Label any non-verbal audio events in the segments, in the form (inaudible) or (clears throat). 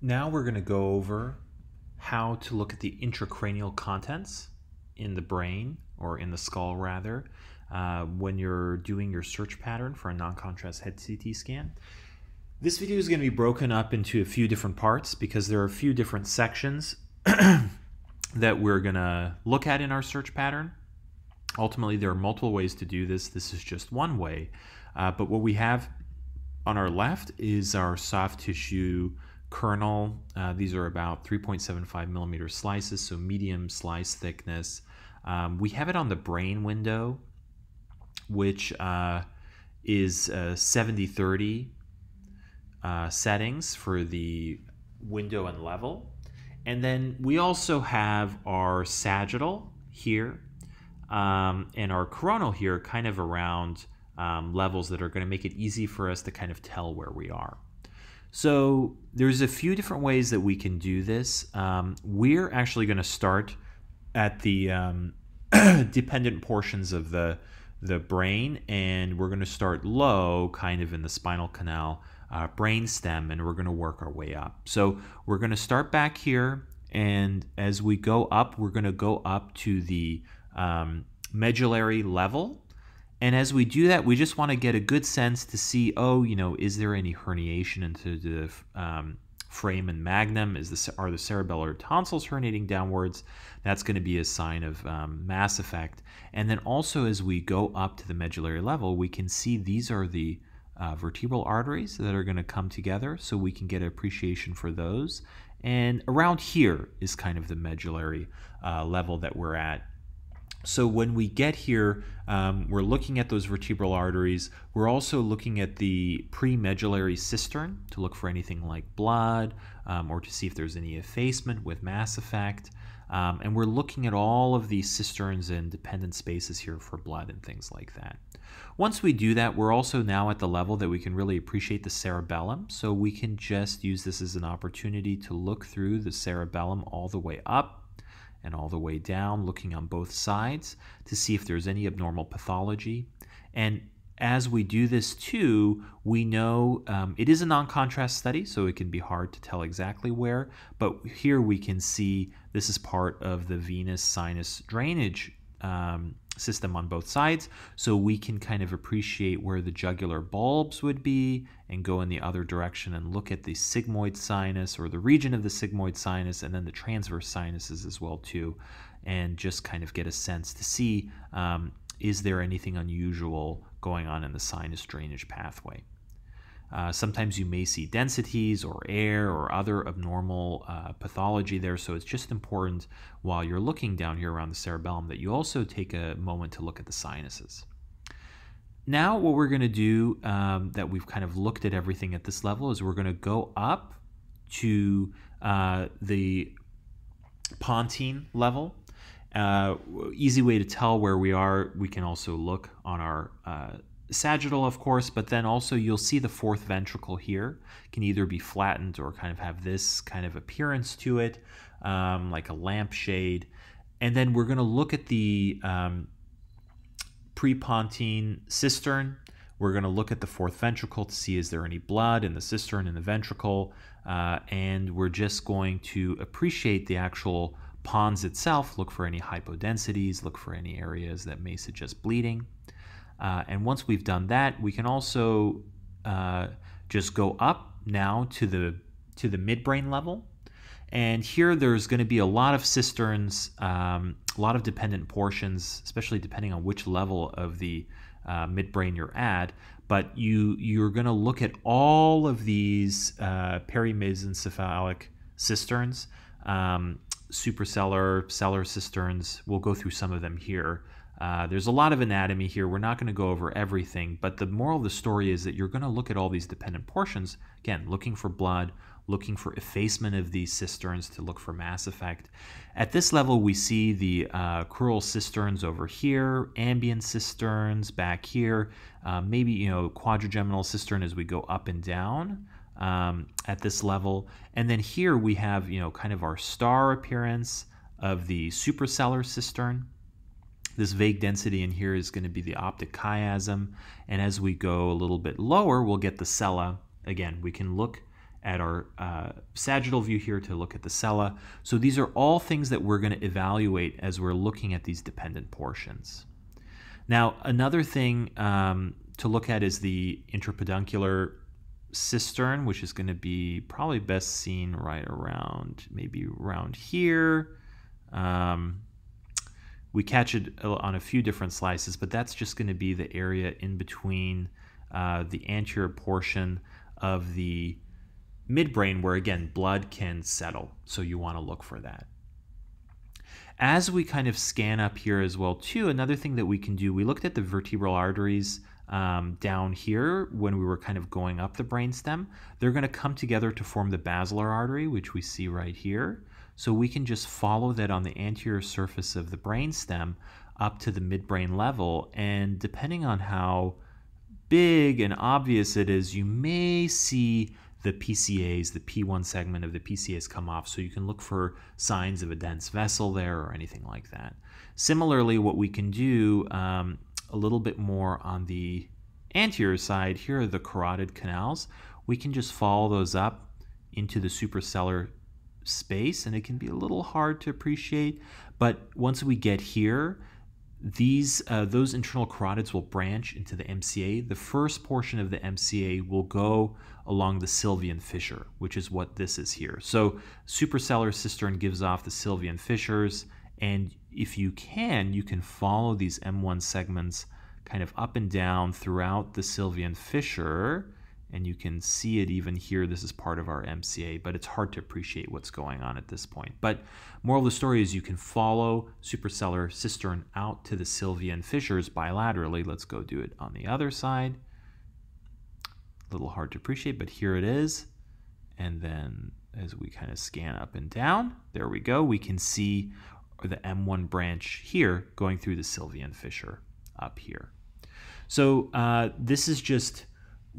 Now we're going to go over how to look at the intracranial contents in the brain, or in the skull rather, uh, when you're doing your search pattern for a non-contrast head CT scan. This video is going to be broken up into a few different parts because there are a few different sections (clears throat) that we're going to look at in our search pattern. Ultimately, there are multiple ways to do this. This is just one way. Uh, but what we have on our left is our soft tissue kernel. Uh, these are about 3.75 millimeter slices, so medium slice thickness. Um, we have it on the brain window, which uh, is 70-30 uh, settings for the window and level. And then we also have our sagittal here um, and our coronal here kind of around um, levels that are going to make it easy for us to kind of tell where we are. So there's a few different ways that we can do this. Um, we're actually going to start at the um, (clears throat) dependent portions of the the brain, and we're going to start low, kind of in the spinal canal uh, brain stem, and we're going to work our way up. So we're going to start back here, and as we go up, we're going to go up to the um, medullary level and as we do that, we just want to get a good sense to see, oh, you know, is there any herniation into the um, foramen magnum? Is the, are the cerebellar tonsils herniating downwards? That's going to be a sign of um, mass effect. And then also as we go up to the medullary level, we can see these are the uh, vertebral arteries that are going to come together so we can get appreciation for those. And around here is kind of the medullary uh, level that we're at so when we get here, um, we're looking at those vertebral arteries. We're also looking at the premedullary cistern to look for anything like blood um, or to see if there's any effacement with mass effect. Um, and we're looking at all of these cisterns and dependent spaces here for blood and things like that. Once we do that, we're also now at the level that we can really appreciate the cerebellum. So we can just use this as an opportunity to look through the cerebellum all the way up and all the way down, looking on both sides to see if there's any abnormal pathology. And as we do this too, we know um, it is a non-contrast study, so it can be hard to tell exactly where, but here we can see this is part of the venous sinus drainage um, system on both sides. So we can kind of appreciate where the jugular bulbs would be and go in the other direction and look at the sigmoid sinus or the region of the sigmoid sinus and then the transverse sinuses as well too. And just kind of get a sense to see um, is there anything unusual going on in the sinus drainage pathway. Uh, sometimes you may see densities or air or other abnormal uh, pathology there, so it's just important while you're looking down here around the cerebellum that you also take a moment to look at the sinuses. Now what we're going to do, um, that we've kind of looked at everything at this level, is we're going to go up to uh, the pontine level. Uh, easy way to tell where we are, we can also look on our uh, sagittal, of course, but then also you'll see the fourth ventricle here can either be flattened or kind of have this kind of appearance to it, um, like a lampshade. And then we're going to look at the um, prepontine cistern. We're going to look at the fourth ventricle to see is there any blood in the cistern in the ventricle. Uh, and we're just going to appreciate the actual pons itself, look for any hypodensities, look for any areas that may suggest bleeding. Uh, and once we've done that, we can also uh, just go up now to the to the midbrain level. And here there's going to be a lot of cisterns, um, a lot of dependent portions, especially depending on which level of the uh, midbrain you're at. But you you're going to look at all of these uh, perimesencephalic cisterns, um, suprasellar, sellar cisterns. We'll go through some of them here. Uh, there's a lot of anatomy here. We're not going to go over everything, but the moral of the story is that you're going to look at all these dependent portions, again, looking for blood, looking for effacement of these cisterns to look for mass effect. At this level, we see the uh, crural cisterns over here, ambient cisterns back here, uh, maybe, you know, quadrigeminal cistern as we go up and down. Um, at this level. And then here we have, you know, kind of our star appearance of the suprasellar cistern. This vague density in here is going to be the optic chiasm. And as we go a little bit lower, we'll get the sella. Again, we can look at our uh, sagittal view here to look at the sella. So these are all things that we're going to evaluate as we're looking at these dependent portions. Now, another thing um, to look at is the interpeduncular cistern, which is going to be probably best seen right around, maybe around here. Um, we catch it on a few different slices, but that's just going to be the area in between uh, the anterior portion of the midbrain where, again, blood can settle. So you want to look for that. As we kind of scan up here as well, too, another thing that we can do, we looked at the vertebral arteries um, down here when we were kind of going up the brainstem. They're going to come together to form the basilar artery, which we see right here. So we can just follow that on the anterior surface of the brainstem up to the midbrain level. And depending on how big and obvious it is, you may see the PCAs, the P1 segment of the PCAs come off, so you can look for signs of a dense vessel there or anything like that. Similarly, what we can do um, a little bit more on the anterior side, here are the carotid canals. We can just follow those up into the suprasellar space, and it can be a little hard to appreciate. But once we get here, these uh, those internal carotids will branch into the MCA. The first portion of the MCA will go along the Sylvian fissure, which is what this is here. So suprasellar cistern gives off the Sylvian fissures, and if you can, you can follow these M1 segments kind of up and down throughout the Sylvian fissure and you can see it even here. This is part of our MCA, but it's hard to appreciate what's going on at this point. But moral of the story is you can follow suprasellar cistern out to the Sylvian fissures bilaterally. Let's go do it on the other side. A little hard to appreciate, but here it is. And then as we kind of scan up and down, there we go. We can see the M1 branch here going through the Sylvian fissure up here. So uh, this is just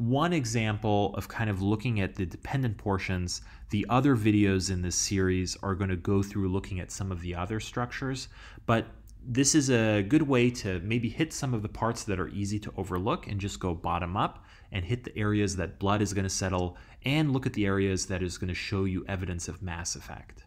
one example of kind of looking at the dependent portions. The other videos in this series are going to go through looking at some of the other structures, but this is a good way to maybe hit some of the parts that are easy to overlook and just go bottom up and hit the areas that blood is going to settle and look at the areas that is going to show you evidence of mass effect.